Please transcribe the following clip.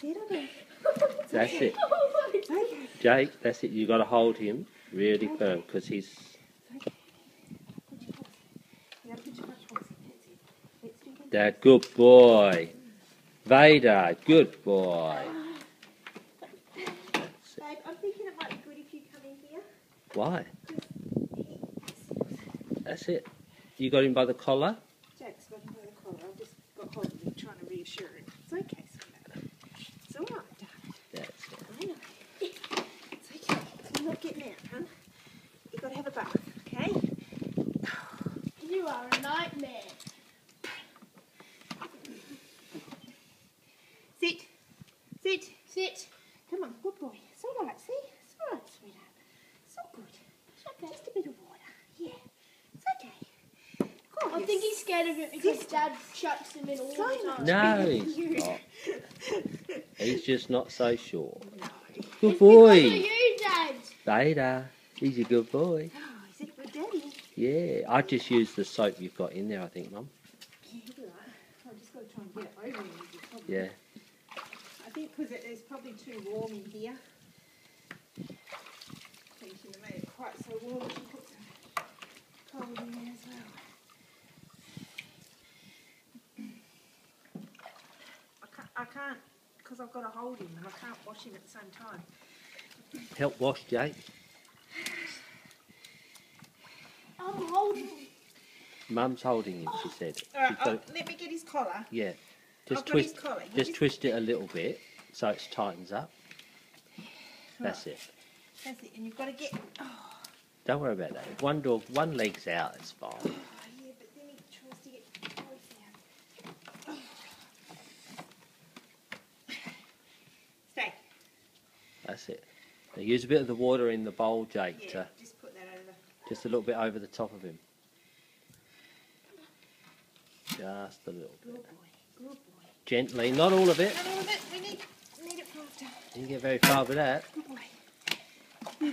Sit on it. That's it. Jake, that's it. you got to hold him really firm because he's. Put your paws. You gotta put your front paws in. That's it. Let's do that. That good boy. Vader, good boy. Babe, I'm thinking it might be good if you come in here. Why? That's it. You got him by the collar? Jack's got him by the collar. I've just got hold of him trying to reassure him. It's okay, sweetheart. It's all right, darling. That's it. I know. It's okay. You're not getting out, hon. You've got to have a bath, okay? You are a nightmare. Sit. Sit. Sit. Come on, good boy. It's all right, see? It's all right, sweetheart. It's all good. It's okay. Just a bit of water. Yeah. It's okay. Go I you think he's scared of it because Sit. Dad chucks him in all So the time. No, he's not. He's just not so sure. No. Good It's because of boy. you, Dad. Vader, he's a good boy. Oh, is it good, Daddy? Yeah, I just used the soap you've got in there, I think, Mum. Yeah, you'll be all right. I've just got to try and get it over him. is the problem. Yeah. I think because it is probably too warm in here. Thinking to make it quite so warm, we should put some cold in there as well. I can't, I can't, because I've got to hold him and I can't wash him at the same time. Help wash, Jake. I'm holding. Mum's holding him, she said. All right, I'll, oh, let me get his collar. yeah. Just I've got his twist, collar. You just twist it a little bit so it tightens up. That's it. That's it, and you've got to get. Oh, Don't worry about that. If one dog, one leg's out, it's fine. oh yeah, but then he tries to get toys out. Oh. Stay. That's it. Now use a bit of the water in the bowl, Jake, Yeah, to just put that over. Just a little bit over the top of him. Just a little bit. Good boy. Good boy. Gently, not all of it. Not all of it. We need, need it for after. You didn't get very far with that. Good boy.